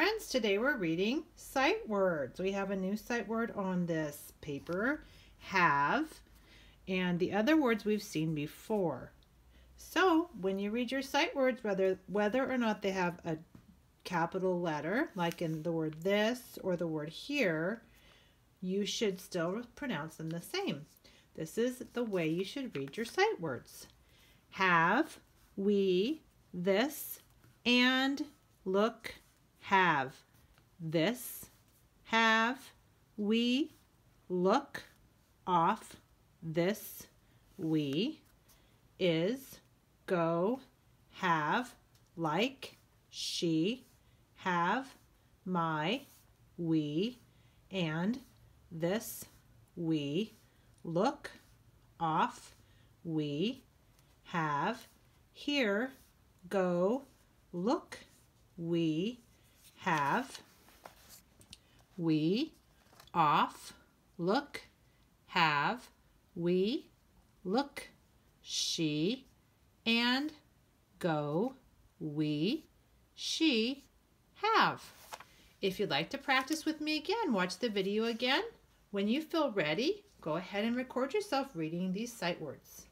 friends, today we're reading sight words. We have a new sight word on this paper, have, and the other words we've seen before. So when you read your sight words, whether, whether or not they have a capital letter, like in the word this or the word here, you should still pronounce them the same. This is the way you should read your sight words. Have, we, this, and, look, have. This, have, we, look, off, this, we, is, go, have, like, she, have, my, we, and, this, we, look, off, we, have, here, go, look, we, have, we, off, look, have, we, look, she, and, go, we, she, have. If you'd like to practice with me again, watch the video again. When you feel ready, go ahead and record yourself reading these sight words.